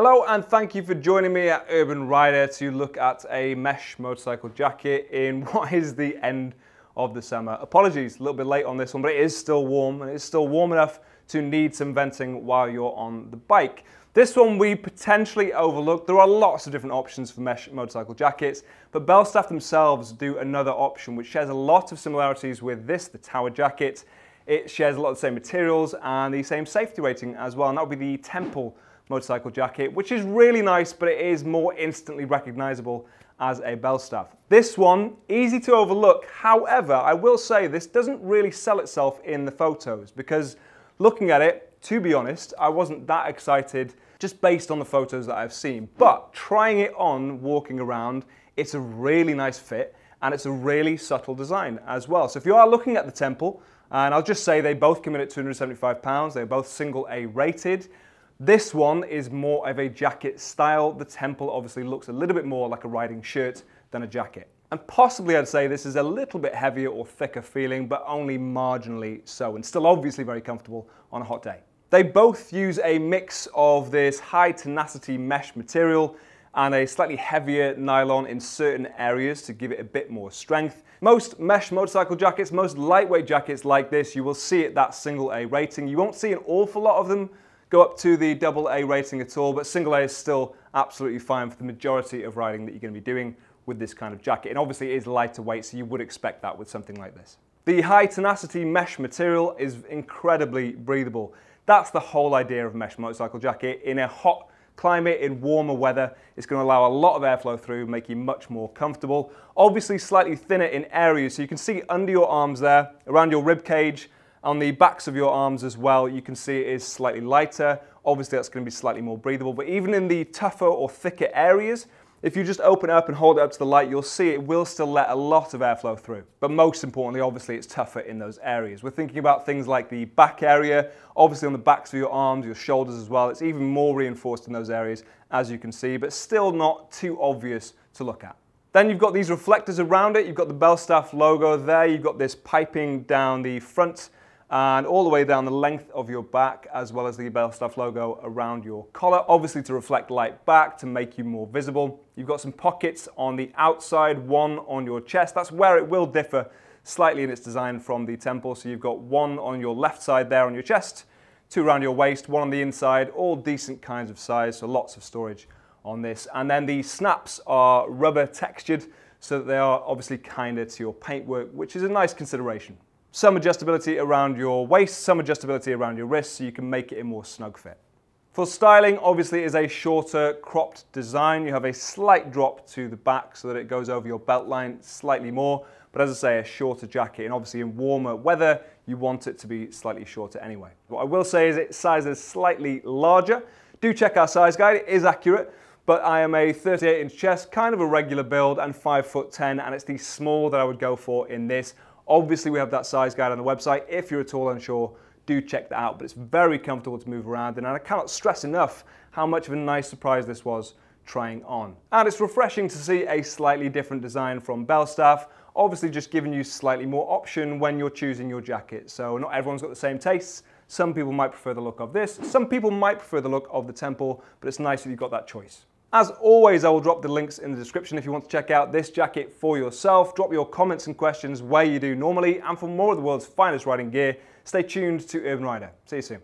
Hello and thank you for joining me at Urban Rider to look at a mesh motorcycle jacket in what is the end of the summer. Apologies, a little bit late on this one, but it is still warm and it's still warm enough to need some venting while you're on the bike. This one we potentially overlooked. There are lots of different options for mesh motorcycle jackets, but Belstaff themselves do another option which shares a lot of similarities with this, the Tower jacket. It shares a lot of the same materials and the same safety rating as well, and that would be the Temple motorcycle jacket, which is really nice, but it is more instantly recognizable as a Belstaff. This one, easy to overlook. However, I will say this doesn't really sell itself in the photos because looking at it, to be honest, I wasn't that excited just based on the photos that I've seen. But trying it on, walking around, it's a really nice fit and it's a really subtle design as well. So if you are looking at the Temple, and I'll just say they both come in at 275 pounds, they're both single A rated. This one is more of a jacket style. The Temple obviously looks a little bit more like a riding shirt than a jacket. And possibly I'd say this is a little bit heavier or thicker feeling, but only marginally so, and still obviously very comfortable on a hot day. They both use a mix of this high tenacity mesh material and a slightly heavier nylon in certain areas to give it a bit more strength. Most mesh motorcycle jackets, most lightweight jackets like this, you will see it that single A rating. You won't see an awful lot of them go up to the double A rating at all, but single A is still absolutely fine for the majority of riding that you're going to be doing with this kind of jacket. And obviously it is lighter weight, so you would expect that with something like this. The high tenacity mesh material is incredibly breathable. That's the whole idea of mesh motorcycle jacket. In a hot climate, in warmer weather, it's going to allow a lot of airflow through, make you much more comfortable. Obviously slightly thinner in areas, so you can see under your arms there, around your rib cage, on the backs of your arms as well, you can see it is slightly lighter. Obviously that's going to be slightly more breathable, but even in the tougher or thicker areas, if you just open it up and hold it up to the light, you'll see it will still let a lot of airflow through. But most importantly, obviously, it's tougher in those areas. We're thinking about things like the back area, obviously on the backs of your arms, your shoulders as well. It's even more reinforced in those areas, as you can see, but still not too obvious to look at. Then you've got these reflectors around it. You've got the Belstaff logo there. You've got this piping down the front and all the way down the length of your back as well as the Belstaff logo around your collar, obviously to reflect light back to make you more visible. You've got some pockets on the outside, one on your chest. That's where it will differ slightly in its design from the temple. So you've got one on your left side there on your chest, two around your waist, one on the inside, all decent kinds of size, so lots of storage on this. And then the snaps are rubber textured so that they are obviously kinder to your paintwork, which is a nice consideration. Some adjustability around your waist, some adjustability around your wrists so you can make it a more snug fit. For styling, obviously is a shorter cropped design. You have a slight drop to the back so that it goes over your belt line slightly more. But as I say, a shorter jacket and obviously in warmer weather, you want it to be slightly shorter anyway. What I will say is it sizes slightly larger. Do check our size guide, it is accurate but I am a 38 inch chest, kind of a regular build and 5 foot 10 and it's the small that I would go for in this. Obviously, we have that size guide on the website. If you're at all unsure, do check that out. But it's very comfortable to move around, and I cannot stress enough how much of a nice surprise this was trying on. And it's refreshing to see a slightly different design from Belstaff, obviously just giving you slightly more option when you're choosing your jacket. So not everyone's got the same tastes. Some people might prefer the look of this. Some people might prefer the look of the Temple, but it's nice that you've got that choice. As always, I will drop the links in the description if you want to check out this jacket for yourself. Drop your comments and questions where you do normally. And for more of the world's finest riding gear, stay tuned to Urban Rider. See you soon.